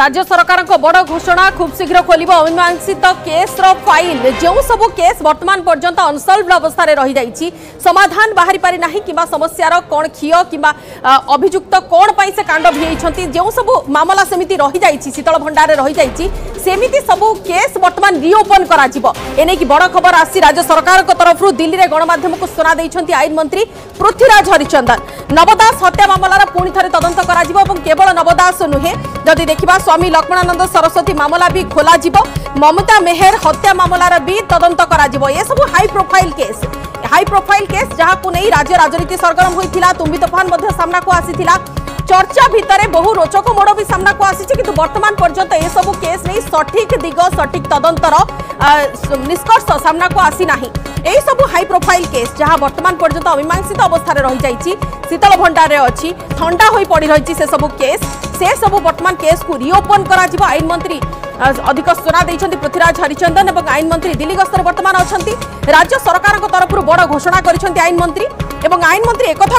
রাজ্য সরকারଙ୍କ বড় ঘোষণা খুব শীঘ্র খোলিব অমীমাংসিত কেসর ফাইল যেসবু কেস বর্তমান পর্যন্ত অনসলভড অবস্থায় রয়েছে সমাধান বাহারি পারি না কিংবা সমস্যার কণ ক্ষীয় কিংবা অভিযুক্ত কণ পাই সে কাণ্ড ভিড়াইছেন যেসবু মামলা সেমিতি রয়েছে শীতল ভণ্ডারে রয়েছে সেমিতি সবু কেস বর্তমান রিওপন করা এনেকি বড় খবর আসি রাজ্য সরকার তরফ দিল্লি গণমাধ্যমকে সোনা দিয়েছেন আইনমন্ত্রী পৃথ্বীরাজ হরিচন্দন নবদাস হত্যা মামলার পুঁ থে তদন্ত করা এবং কেবল নবদাস নুহে যদি দেখা স্বামী লক্ষ্মণানন্দ সরস্বতী মামলা বি খোলা মমতা মেহের হত্যা মামলার বি তদন্ত করা এসব high profile case high profile case যা রাজ্য রাজনীতি সরগরম হয়েছিল তুম্বি তোফান সামনাকু আসি চর্চা ভিতরে বহু রোচক মোড় বি সামনাকু আসিছে কিন্তু বর্তমান পর্যন্ত এসবু কেস নেই সঠিক দিগ সঠিক তদন্তর নিষ্কর্ষ সামনাকু আসি না এই সবু হাই প্রোফাইল কেস যা বর্তমান পর্যন্ত অমীমাংসিত অবস্থায় রয়ে যাই শীতল ভণ্ডারে অছি থা হয়ে পড়ি রয়েছে সেসব কেস সে সব বর্তমান কেসু রিওপন করা আইনমন্ত্রী অধিক সূচনা দিয়েছেন পৃথ্বীরাজ হরিচন্দন এবং আইনমন্ত্রী দিল্লী গস্তরে বর্তমান অনেক রাজ্য সরকার তরফর বড় ঘোষণা করেছেন আইনমন্ত্রী এবং আইনমন্ত্রী একথা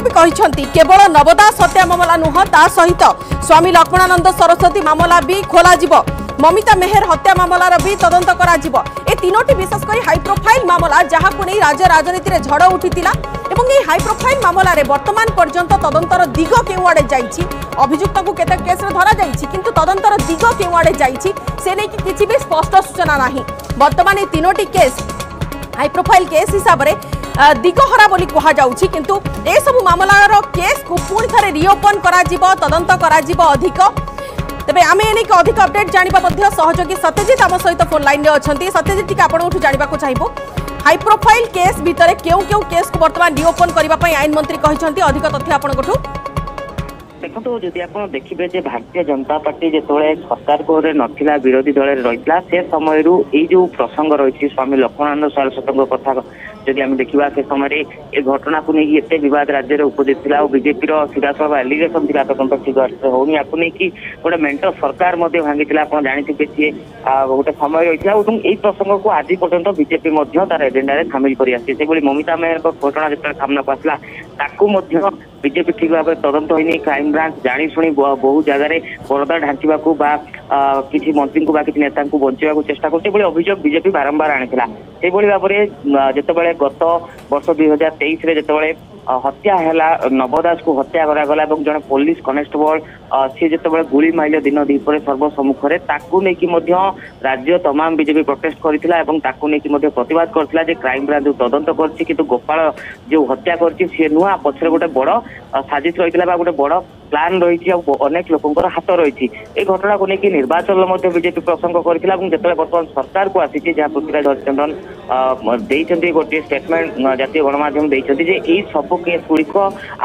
বি কেবল নবদা হত্যা মামলা নুহ তা সহিত স্বামী লক্ষ্মণানন্দ সরস্বতী মামলা বি খোলা যাব মমিতা মেহের হত্যা মামলার বি তদন্ত করা এ তিনোটি বিশেষ করে হাই প্রোফাইল মামলা যাহাকু নেই রাজ্য রাজনীতিরে ঝড় উঠিলা এবং এই হাই প্রোফাইল মামলার বর্তমান পর্যন্ত তদন্তর দিগ কেউআড়ে যাই অভিযুক্ত কেতে কেস্রে ধরা যাই কিন্তু তদন্তর দিগ কেউআড়ে যাই সে নেই কিছু বি স্পষ্ট সূচনা না বর্তমান এই তিনোটি কেস হাই প্রোফাইল কেস হিসাবে দিগহরা বলে কুহযাচ্ছে কিন্তু এসব মামলার কেস কু পুঁ থে রিওপন করা তদন্ত করা অধিক তবে আমি এনে অধিক অপডেট জাঁয়া সহযোগী সত্যজিৎ আমার সহ ফোন লাইনে অনেক সত্যজিৎ টিকি আপনার জাঁয়া চাইবু হাই প্রোফাইল কেস ভিতরে কেউ কেউ কেসক বর্তমান রিওপন করা আইন মন্ত্রী কিন্তু অধিক তথ্য আপনার ଦେଖନ୍ତୁ ଯଦି ଆପଣ ଦେଖିବେ ଯେ ଭାରତୀୟ ଜନତା ପାର୍ଟି ଯେତେବେଳେ ସରକାର ଗୃହରେ ନଥିଲା ବିରୋଧୀ ଦଳରେ ରହିଥିଲା ସେ ସମୟରୁ ଏଇ ଯୋଉ ପ୍ରସଙ୍ଗ ରହିଛି ସ୍ୱାମୀ ଲକ୍ଷ୍ମଣାନନ୍ଦ ସରସ୍ୱତୀଙ୍କ କଥା ଯଦି ଆମେ ଦେଖିବା ସେ ସମୟରେ ଏ ଘଟଣାକୁ ନେଇକି ଏତେ ବିବାଦ ରାଜ୍ୟରେ ଉପୁଜିଥିଲା ଆଉ ବିଜେପିର ସିଧାସଳଖ ଆଲିଗେସନ୍ ଥିଲା ତଦନ୍ତ ଅର୍ଥ ହଉନି ଆକୁ ନେଇକି ଗୋଟେ ମେଣ୍ଟ ସରକାର ମଧ୍ୟ ଭାଙ୍ଗିଥିଲା ଆପଣ ଜାଣିଥିବେ ସିଏ ଗୋଟେ ସମୟ ରହିଥିଲା ଏବଂ ଏଇ ପ୍ରସଙ୍ଗକୁ ଆଜି ପର୍ଯ୍ୟନ୍ତ ବିଜେପି ମଧ୍ୟ ତାର ଏଜେଣ୍ଡାରେ ସାମିଲ କରି ଆସିଛି ସେଭଳି ମମିତା ମେହରଙ୍କ ଘଟଣା ଯେତେବେଳେ ସାମ୍ନାକୁ ଆସିଲା ତାକୁ ମଧ୍ୟ ବିଜେପି ଠିକ୍ ଭାବରେ ତଦନ୍ତ ହୋଇନି କ୍ରାଇମବ୍ରାଞ୍ଚ ଜାଣିଶୁଣି ବହୁ ଜାଗାରେ ପରଦା ଢାଞ୍ଚିବାକୁ ବା କିଛି ମନ୍ତ୍ରୀଙ୍କୁ ବା କିଛି ନେତାଙ୍କୁ ବଞ୍ଚାଇବାକୁ ଚେଷ୍ଟା କରୁଛି ଏଭଳି ଅଭିଯୋଗ ବିଜେପି ବାରମ୍ବାର ଆଣିଥିଲା ସେଭଳି ଭାବରେ ଯେତେବେଳେ ଗତ ବର୍ଷ ଦୁଇ ହଜାର ତେଇଶରେ ଯେତେବେଳେ ହତ୍ୟା ହେଲା ନବ ଦାସକୁ ହତ୍ୟା କରାଗଲା ଏବଂ ଜଣେ ପୋଲିସ କନେଷ୍ଟବଳ ସିଏ ଯେତେବେଳେ ଗୁଳି ମାଇଲେ ଦିନ ଦ୍ୱିପରେ ସର୍ବସମ୍ମୁଖରେ ତାକୁ ନେଇକି ମଧ୍ୟ ରାଜ୍ୟ ତମାମ ବିଜେପି ପ୍ରଟେଷ୍ଟ କରିଥିଲା ଏବଂ ତାକୁ ନେଇକି ମଧ୍ୟ ପ୍ରତିବାଦ କରିଥିଲା ଯେ କ୍ରାଇମବ୍ରାଞ୍ଚ ଯୋଉ ତଦନ୍ତ କରିଛି କିନ୍ତୁ ଗୋପାଳ ଯେଉଁ ହତ୍ୟା କରିଛି ସିଏ ନୁହଁ ପଛରେ ଗୋଟେ ବଡ଼ ସାଜିଶ ରହିଥିଲା ବା ଗୋଟେ ବଡ଼ ପ୍ଲାନ୍ ରହିଛି ଆଉ ଅନେକ ଲୋକଙ୍କର ହାତ ରହିଛି ଏହି ଘଟଣାକୁ ନେଇକି ନିର୍ବାଚନରେ ମଧ୍ୟ ବିଜେପି ପ୍ରସଙ୍ଗ କରିଥିଲା ଏବଂ ଯେତେବେଳେ ବର୍ତ୍ତମାନ ସରକାରକୁ ଆସିଛି ଯାହା ପୃଥ୍ୱୀରାଜ ହରିଚନ୍ଦନ ଦେଇଛନ୍ତି ଗୋଟିଏ ଷ୍ଟେଟମେଣ୍ଟ ଜାତୀୟ ଗଣମାଧ୍ୟମ ଦେଇଛନ୍ତି ଯେ ଏଇ ସବୁ କେସ୍ ଗୁଡ଼ିକ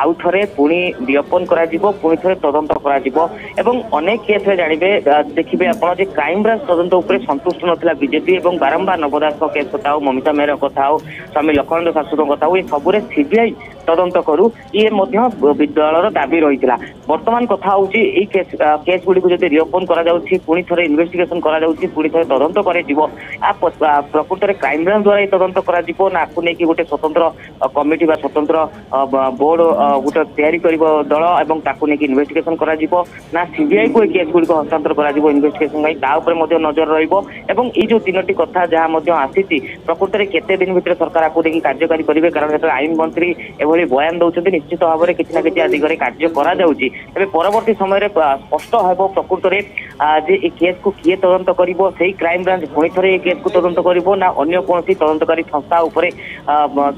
ଆଉ ଥରେ ପୁଣି ରିଓପନ୍ କରାଯିବ ପୁଣି ଥରେ ତଦନ୍ତ କରାଯିବ ଏବଂ ଅନେକ କେସ୍ରେ ଜାଣିବେ ଦେଖିବେ ଆପଣ ଯେ କ୍ରାଇମବ୍ରାଞ୍ଚ ତଦନ୍ତ ଉପରେ ସନ୍ତୁଷ୍ଟ ନଥିଲା ବିଜେପି ଏବଂ ବାରମ୍ବାର ନବଦାସଙ୍କ କେସ୍ କଥା ହଉ ମମିତା ମେହରଙ୍କ କଥା ହଉ ସ୍ୱାମୀ ଲକ୍ଷ୍ମଣେନ୍ଦ୍ର ଶାଶୁଙ୍କ କଥା ହଉ ଏ ସବୁରେ ସିବିଆଇ তদন্ত করু ইয়ে মধ্য বিদ্যালয়র দাবি রয়েছিল বর্তমান কথা হচ্ছে এই কেস গুলি যদি রিওপন করা যাচ্ছে পুঁ থরে ইনভেস্টিগেশন করা যাচ্ছে পুনি থরে তদন্ত করা যাব প্রকৃতরে ক্রাইম ব্রাঞ্চ দ্বারা এই তদন্ত করা যাব না আকু গোটে স্বতন্ত্র কমিটি বা স্বতন্ত্র বোর্ড গোটে তৈরি করব দল এবং তাকে নেকি ইনভেস্টিগেশন করা যাব না সিবিআই কু এই কেস গুলি হস্তান্তর করা যাব ইনভেস্টিগেশন তা উপরে নজর রহিব এবং এই যে তিনোটি কথা যা মধ্যে প্রকৃতরে কেতদিন ভিতরে সরকার আপনি দেখি কার্যকারী করিবে কারণ সেটা আইন মন্ত্রী এভাবে ଏଭଳି ବୟାନ দেউଛନ୍ତି ନିଶ୍ଚିତ ଭାବରେ କିଛି ନା କିଛି ଆ ଦିଗରେ କାର୍ଯ୍ୟ କରାଯାଉଛି ତେବେ ପରବର୍ତ୍ତୀ ସମୟରେ ସ୍ପଷ୍ଟ ହେବ ପ୍ରକୃତରେ ଯେ ଏ କେସ୍କୁ କିଏ ତଦନ୍ତ କରିବ ସେଇ କ୍ରାଇମବ୍ରାଞ୍ଚ ପୁଣି ଥରେ ଏ କେସ୍କୁ ତଦନ୍ତ କରିବ ନା ଅନ୍ୟ କୌଣସି ତଦନ୍ତକାରୀ ସଂସ୍ଥା ଉପରେ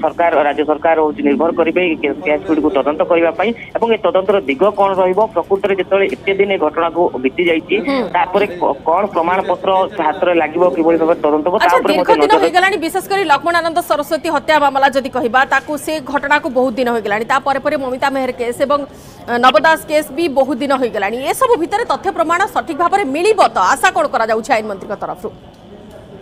ସରକାର ରାଜ୍ୟ ସରକାର ହେଉଛି ନିର୍ଭର କରିବେ ଏ କେସ୍ ଗୁଡ଼ିକୁ ତଦନ୍ତ କରିବା ପାଇଁ ଏବଂ ଏ ତଦନ୍ତର ଦିଗ କ'ଣ ରହିବ ପ୍ରକୃତରେ ଯେତେବେଳେ ଏତେ ଦିନ ଏ ଘଟଣାକୁ ବିତି ଯାଇଛି ତାପରେ କ'ଣ ପ୍ରମାଣପତ୍ର ହାତରେ ଲାଗିବ କିଭଳି ଭାବରେ ତଦନ୍ତ ହେବ ତା ଉପରେ ମଧ୍ୟ ନଜର ହେଇଗଲାଣି ବିଶେଷ କରି ଲକ୍ଷ୍ମଣ ଆନନ୍ଦ ସରସ୍ୱତୀ ହତ୍ୟା ମାମଲା ଯଦି କହିବା ତାକୁ ସେ ଘଟଣାକୁ ବହୁତ ଦିନ ହୋଇଗଲାଣି ତା ପରେ ପରେ ମମିତା ମେହେର କେସ୍ ଏବଂ ନବ ଦାସ କେସ୍ ବି ବହୁତ ଦିନ ହୋଇଗଲାଣି ଏସବୁ ଭିତରେ ତଥ୍ୟ ପ୍ରମାଣ ସଠିକ ଭାବେ ভাবে মিলব তো আশা কোণ করা যাচ্ছে আইনমন্ত্রী তরফ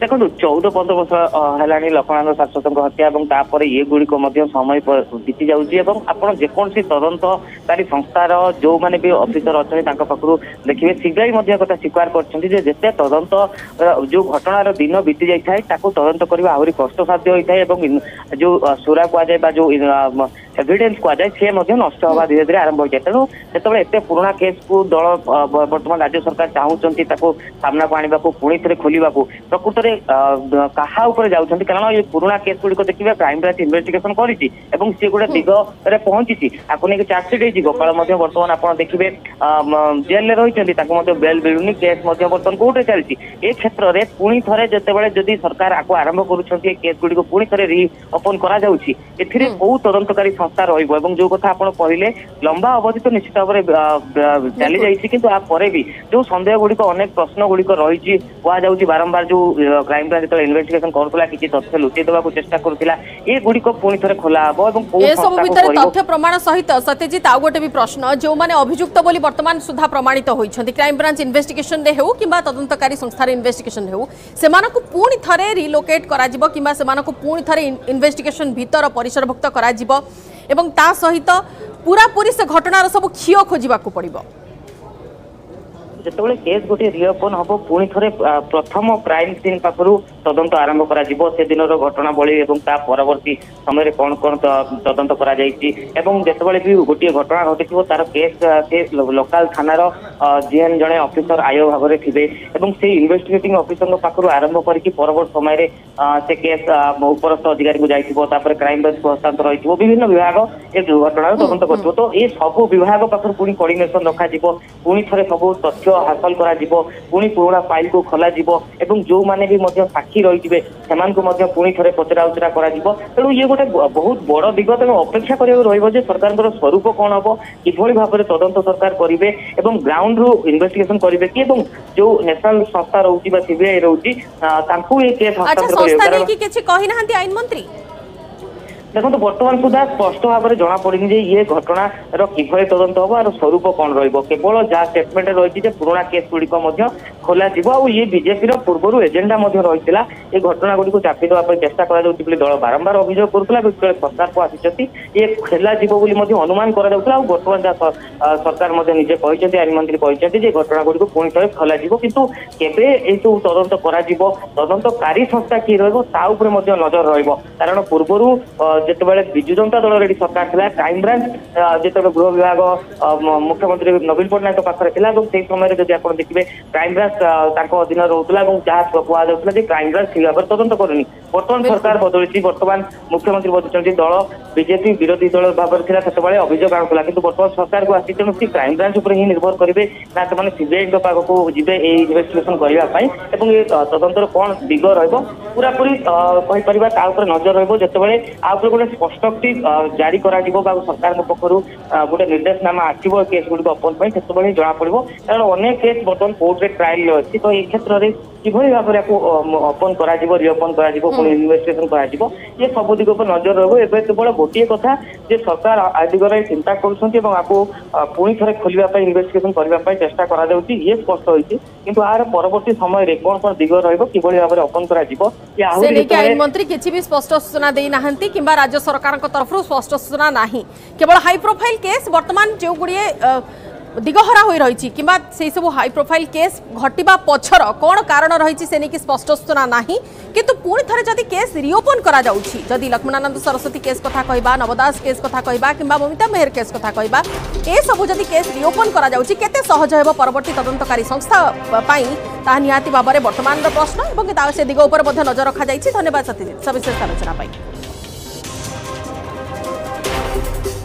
দেখুন চৌদ পনেরো বর্ষ হলানি লক্ষ্মণাথ শাশ্বতଙ୍କ হত্যা এবং তাপরে ইয়েগুড়িক মধ্যে সময় বিতি যাଉଛି এবং আপনার যেকোনসি তদন্তকারী সংস্থার যে বি অফিসর অনেক তাঁর পাখু দেখবে সিবিআই মধ্যে কথা স্বীকার করছেন যে যেতে তদন্ত যে ঘটনার দিন বিতি যাই তাকে তদন্ত করা আহরি কষ্টসাধ্য হয়ে এবং যে সুরা কুয়া যায় বা যে ଏଭିଡେନ୍ସ କୁହାଯାଏ ସେ ମଧ୍ୟ ନଷ୍ଟ ହେବା ଧୀରେ ଧୀରେ ଆରମ୍ଭ ହୋଇଯାଏ ତେଣୁ ସେତେବେଳେ ଏତେ ପୁରୁଣା କେସ୍କୁ ଦଳ ବର୍ତ୍ତମାନ ରାଜ୍ୟ ସରକାର ଚାହୁଁଛନ୍ତି ତାକୁ ସାମ୍ନାକୁ ଆଣିବାକୁ ପୁଣି ଥରେ ଖୋଲିବାକୁ ପ୍ରକୃତରେ କାହା ଉପରେ ଯାଉଛନ୍ତି କାରଣ ଏ ପୁରୁଣା କେସ୍ ଗୁଡିକ ଦେଖିବେ କ୍ରାଇମବ୍ରାଞ୍ଚ ଇନଭେଷ୍ଟିଗେସନ କରିଛି ଏବଂ ସିଏ ଗୋଟେ ଦିଗରେ ପହଞ୍ଚିଛି ଆକୁ ନେଇକି ଚାର୍ଜସିଟ୍ ହେଇଛି ଗୋପାଳ ମଧ୍ୟ ବର୍ତ୍ତମାନ ଆପଣ ଦେଖିବେ ଜେଲ୍ରେ ରହିଛନ୍ତି ତାକୁ ମଧ୍ୟ ବେଲ୍ ମିଳୁନି କେସ୍ ମଧ୍ୟ ବର୍ତ୍ତମାନ କୋର୍ଟରେ ଚାଲିଛି ଏ କ୍ଷେତ୍ରରେ ପୁଣି ଥରେ ଯେତେବେଳେ ଯଦି ସରକାର ଆକୁ ଆରମ୍ଭ କରୁଛନ୍ତି ଏ କେସ୍ ଗୁଡିକୁ ପୁଣି ଥରେ ରି ଓପନ୍ କରାଯାଉଛି ଏଥିରେ କୋଉ ତଦନ୍ତକାରୀ ଫସା ରହିବ ଏବଂ ଯୋଉ କଥା ଆପଣ କହିଲେ ଲମ୍ବା ଅବଧି ତ ନିଶ୍ଚିତ ଭାବରେ ଚାଲି ଯାଇଛି କିନ୍ତୁ ଆ ପରେ ବି ଯୋଉ ସନ୍ଦେହ ଗୁଡିକ ଅନେକ ପ୍ରଶ୍ନ ଗୁଡିକ ରହିଛି କୁହାଯାଉଛି ବାରମ୍ବାର ଯୋଉ କ୍ରାଇମବ୍ରାଞ୍ଚ ଯେତେବେଳେ ଇନଭେଷ୍ଟିଗେସନ କରୁଥିଲା କିଛି ତଥ୍ୟ ଲୁଚେଇ ଦେବାକୁ ଚେଷ୍ଟା କରୁଥିଲା ଏଗୁଡିକ ପୁଣି ଥରେ ଖୋଲା ହବ ଏବଂ ଏସବୁ ଭିତରେ ତଥ୍ୟ ପ୍ରମାଣ ସହିତ ସତ୍ୟଜିତ ଆଉ ଗୋଟେ ବି ପ୍ରଶ୍ନ ଯୋଉମାନେ ଅଭିଯୁକ୍ତ ବୋଲି ବର୍ତ୍ତମାନ ସୁଦ୍ଧା ପ୍ରମାଣିତ ହୋଇଛନ୍ତି କ୍ରାଇମବ୍ରାଞ୍ଚ ଇନଭେଷ୍ଟିଗେସନରେ ହେଉ କିମ୍ବା ତଦନ୍ତକାରୀ ସଂସ୍ଥାର ଇନଭେଷ୍ଟିଗେସନ ହେଉ ସେମାନଙ୍କୁ ପୁଣି ଥରେ ରିଲୋକେଟ୍ କରାଯିବ କିମ୍ବା ସେମାନଙ୍କୁ ପୁଣି ଥରେ ଇନଭେଷ୍ଟିଗେସନ ଭିତର ପରିସରଭୁକ୍ତ କରାଯିବ এবং তা সহিত পুরাপুরি সে ঘটনার সব ক্ষীয় খোঁজবাক পড়ব যেতবে কেস গোটি রিওপন হব পুঁ থে প্রথম ক্রাইম সিন পাখু তদন্ত আরম্ভ করা করাযিব সেদিনর ঘটনাবলী এবং তা পরবর্তী সময়ে কোণ কোণ তদন্ত করা যাইছি এবং যেতবেলে বি গোটিয়ে ঘটনা ঘটিথিব তার কেস সে লোকাল থানার জিএন জনে অফিসর আয় ভাবরে থিবে এবং সেই ইনভেস্টিগেটিং অফিসরঙ্ পাখু আরম্ভ করিকি পরবর্তী সময়ে সে কেস উপরস্থ অধিকারী যাইছিব তারপরে ক্রাইম ব্রাঞ্চ হস্তান্তর হয়েছিল বিভিন্ন বিভাগ এ দুর্ঘটনার তদন্ত করছিল তো এই সব বিভাগ পাখর পুনি কোর্ডিনেসন রখাযিব পুনি থরে সবু তথ্য হাসল করাযিব পুনি পুরোনা ফাইলকু খোলাযিব এবং যে মানে বি মধ্য সাক্ষী ସାକ୍ଷୀ ରହିଥିବେ ସେମାନଙ୍କୁ ମଧ୍ୟ ପୁଣି ଥରେ ପଚରା ଉଚରା କରାଯିବ ତେଣୁ ଇଏ ଗୋଟେ ବହୁତ ବଡ଼ ବିଗତ ତେଣୁ ଅପେକ୍ଷା କରିବାକୁ ରହିବ ଯେ ସରକାରଙ୍କର ସ୍ୱରୂପ କ'ଣ ହବ କିଭଳି ଭାବରେ ତଦନ୍ତ ସରକାର କରିବେ ଏବଂ ଗ୍ରାଉଣ୍ଡରୁ ଇନଭେଷ୍ଟିଗେସନ କରିବେ କି ଏବଂ ଯୋଉ ନ୍ୟାସନାଲ ସଂସ୍ଥା ରହୁଛି ବା ସିବିଆଇ ରହୁଛି ତାଙ୍କୁ ଏ କେସ୍ ହସ୍ତାନ୍ତର କରିବା କିଛି କହିନାହାନ୍ତି ଆଇନ ମନ୍ତ୍ରୀ দেখুন বর্তমান সুদ্ধা স্পষ্ট ভাবে জনাপড়ি যে ইয়ে ঘটনার কিভাবে তদন্ত হব আর স্বরূপ কণ রহব কেবল যা স্টেটমেন্ট রয়েছে যে পুরোনা কেস গুড়িক খোলাযিব ଆଉ ଇଏ ବିଜେପିର ପୂର୍ବରୁ ଏଜେଣ୍ଡା ମଧ୍ୟ ରହିଥିଲା ଏ ଘଟଣା ଗୁଡ଼ିକୁ ଚାପି ଦେବା ପାଇଁ ଚେଷ୍ଟା କରାଯାଉଛି ବୋଲି ଦଳ ବାରମ୍ବାର ଅଭିଯୋଗ କରୁଥିଲା ଯେତେବେଳେ ସରକାରକୁ ଆସିଛନ୍ତି ଇଏ ଖେଳାଯିବ ବୋଲି ମଧ୍ୟ ଅନୁମାନ କରାଯାଉଥିଲା ଆଉ ବର୍ତ୍ତମାନ ଯାହା ସରକାର ମଧ୍ୟ ନିଜେ କହିଛନ୍ତି ଆଇନ ମନ୍ତ୍ରୀ କହିଛନ୍ତି ଯେ ଘଟଣା ଗୁଡ଼ିକୁ ପୁଣି ଥରେ ଖୋଲାଯିବ କିନ୍ତୁ କେବେ ଏସବୁ ତଦନ୍ତ କରାଯିବ ତଦନ୍ତକାରୀ ସଂସ୍ଥା କିଏ ରହିବ ତା ଉପରେ ମଧ୍ୟ ନଜର ରହିବ କାରଣ ପୂର୍ବରୁ ଯେତେବେଳେ ବିଜୁ ଜନତା ଦଳର ଏଠି ସରକାର ଥିଲା କ୍ରାଇମବ୍ରାଞ୍ଚ ଯେତେବେଳେ ଗୃହ ବିଭାଗ ମୁଖ୍ୟମନ୍ତ୍ରୀ ନବୀନ ପଟ୍ଟନାୟକଙ୍କ ପାଖରେ ଥିଲା ଏବଂ ସେହି ସମୟରେ ଯଦି ଆପଣ ଦେଖିବେ କ୍ରାଇମବ୍ରାଞ୍ଚ ତାଙ୍କ ଅଧୀନ ରହୁଥିଲା ଏବଂ ଯାହା କୁହାଯାଉଥିଲା ଯେ କ୍ରାଇମବ୍ରାଞ୍ଚ ଠିକ୍ ଭାବରେ ତଦନ୍ତ କରୁନି ବର୍ତ୍ତମାନ ସରକାର ବଦଳିଛି ବର୍ତ୍ତମାନ ମୁଖ୍ୟମନ୍ତ୍ରୀ ବଦଳିଛନ୍ତି ଦଳ ବିଜେପି ବିରୋଧୀ ଦଳ ଭାବରେ ଥିଲା ସେତେବେଳେ ଅଭିଯୋଗ ଆଣୁଥିଲା କିନ୍ତୁ ବର୍ତ୍ତମାନ ସରକାରକୁ ଆସି ତେଣୁ ସେ କ୍ରାଇମବ୍ରାଞ୍ଚ ଉପରେ ହିଁ ନିର୍ଭର କରିବେ ନା ସେମାନେ ସିବିଆଇଙ୍କ ପାଖକୁ ଯିବେ ଏଇ ଇନଭେଷ୍ଟିଗେସନ କରିବା ପାଇଁ ଏବଂ ଏ ତଦନ୍ତର କ'ଣ ଦିଗ ରହିବ ପୁରାପୁରି କହିପାରିବା ତା ଉପରେ ନଜର ରହିବ ଯେତେବେଳେ ଆ ଉପରେ ଗୋଟେ ସ୍ପଷ୍ଟୋକ୍ତି ଜାରି କରାଯିବ ବା ସରକାରଙ୍କ ପକ୍ଷରୁ ଗୋଟେ ନିର୍ଦ୍ଦେଶନାମା ଆସିବ ଏ କେସ୍ ଗୁଡ଼ିକ ଅପୋଜ ପାଇଁ ସେତେବେଳେ ହିଁ ଜଣାପଡ଼ିବ କାରଣ ଅନେକ କେସ୍ ବର୍ତ୍ତମାନ କୋର୍ଟରେ ଟ୍ରାଏଲରେ ଅଛି ତ ଏ କ୍ଷେତ୍ରରେ কিভাবে ভাবে ইয়াকু অপন କରାଯିବ ରିଓପନ କରାଯିବ ପୁଣି ଇନଭେଷ୍ଟିଗେସନ କରାଯିବ ଏ ସବୁ ଦିଗ ଉପରେ ନଜର ରହିବ ଏବେ କେବଳ ଗୋଟିଏ କଥା ଯେ ସରକାର ଆ ଦିଗରେ ଚିନ୍ତା କରୁଛନ୍ତି ଏବଂ ଆକୁ ପୁଣି ଥରେ ଖୋଲିବା ପାଇଁ ଇନଭେଷ୍ଟିଗେସନ କରିବା ପାଇଁ ଚେଷ୍ଟା କରାଯାଉଛି ଇଏ ସ୍ପଷ୍ଟ ହୋଇଛି କିନ୍ତୁ ଆର ପରବର୍ତ୍ତୀ ସମୟରେ କ'ଣ କ'ଣ ଦିଗ ରହିବ କିଭଳି ଭାବରେ ଅପନ କରାଯିବ ମନ୍ତ୍ରୀ କିଛି ବି ସ୍ପଷ୍ଟ ସୂଚନା ଦେଇନାହାନ୍ତି କିମ୍ବା ରାଜ୍ୟ ସରକାରଙ୍କ ତରଫରୁ ସ୍ପଷ୍ଟ ସୂଚନା ନାହିଁ କେବଳ ହାଇ ପ୍ରୋଫାଇଲ କେସ୍ ବର୍ତ୍ତମାନ ଯେଉଁ ଗୁଡ଼ିଏ দিগহরা হয়ে রয়েছে কিংবা সেই সব হাই প্রোফাইল কেস ঘটিবা পছর কোণ কারণ রয়েছে সে নিয়ে স্পষ্ট সূচনা না কিন্তু পুঁ থে যদি কেস রিওপন করা যাচ্ছে যদি লক্ষ্মণানন্দ সরস্বতী কেস কথা কহা নবদাস কেস কথা কহা কিংবা মমিতা মেহর কেস কথা কহা এসব যদি কেস রিওপন করা যাচ্ছে কেতে সহজ হব পরবর্তী তদন্তকারী সংস্থা পাই তাহা নিহতি ভাবে বর্তমানর প্রশ্ন এবং তা সে দিগ উপরে নজর রখা যাই ধন্যবাদ সবিশেষ আলোচনা পাই